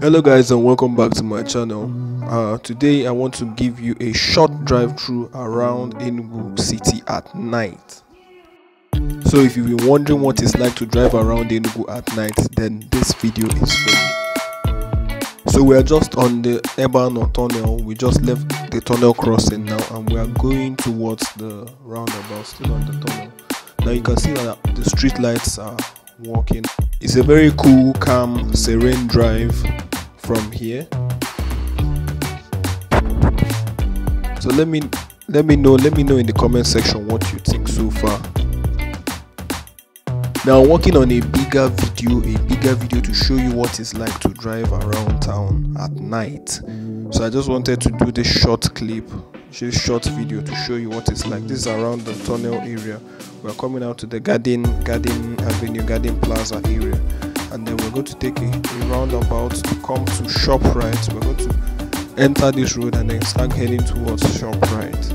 hello guys and welcome back to my channel. Uh, today i want to give you a short drive through around enugu city at night. So if you've been wondering what it's like to drive around enugu at night then this video is for you. So we are just on the Ebeano tunnel. We just left the tunnel crossing now and we are going towards the roundabout still on the tunnel. Now you can see that the street lights are working it's a very cool calm serene drive from here. So let me let me know let me know in the comment section what you think so far. Now I'm working on a bigger video a bigger video to show you what it's like to drive around town at night. So i just wanted to do this short clip this short video to show you what it's like. This is around the tunnel area. We're coming out to the garden garden avenue garden plaza area. And then we're going to take a, a roundabout to come to shoprite. We're going to enter this road and then start heading towards shoprite.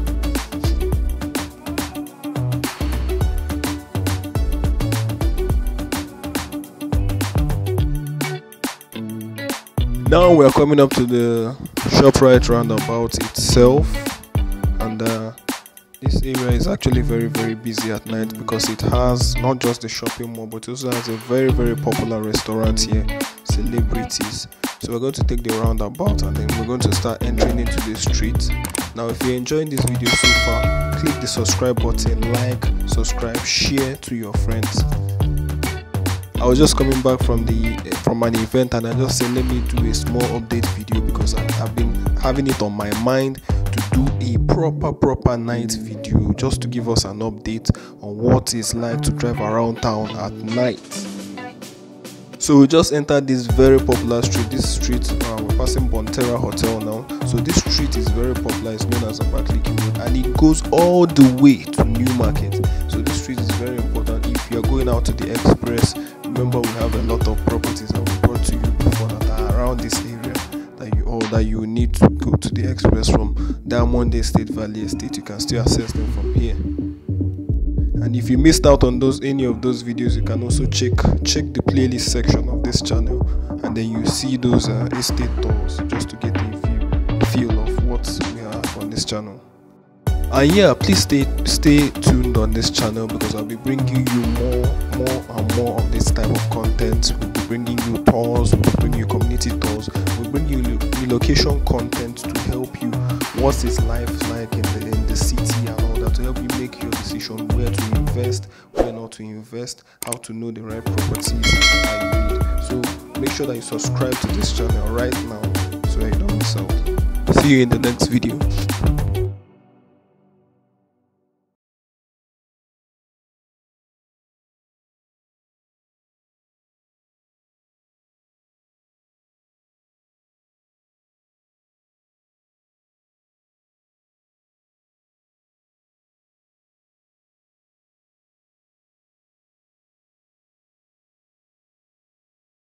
Now we're coming up to the shoprite roundabout itself and uh, this area is actually very very busy at night because it has not just the shopping mall but also has a very very popular restaurant here celebrities. So we're going to take the roundabout and then we're going to start entering into the street now if you're enjoying this video so far click the subscribe button like subscribe share to your friends. I was just coming back from the from an event and I just said let me do a small update video because I, have been having it on my mind do a proper proper night video just to give us an update on what it's like to drive around town at night. So we just entered this very popular street. This street uh, we're passing Bonterra Hotel now. So this street is very popular. It's known as Abakaliki Road and it goes all the way to Newmarket. So this street is very important if you're going out to the express remember we have a lot of properties that we brought to you before that are around this area that you need to go to the express from Diamond Estate Valley Estate. You can still access them from here. And if you missed out on those any of those videos you can also check check the playlist section of this channel and then you see those uh, estate tours just to get a feel, feel of what we have on this channel. And yeah please stay stay tuned on this channel because i'll be bringing you more more and more of this type of content. We'll be bringing you tours we'll be bringing you community tours we'll bring you relocation content to help you. What is life like in the in the city and all that to help you make your decision where to invest where not to invest how to know the right properties that you need. So make sure that you subscribe to this channel right now so you don't miss out. See you in the next video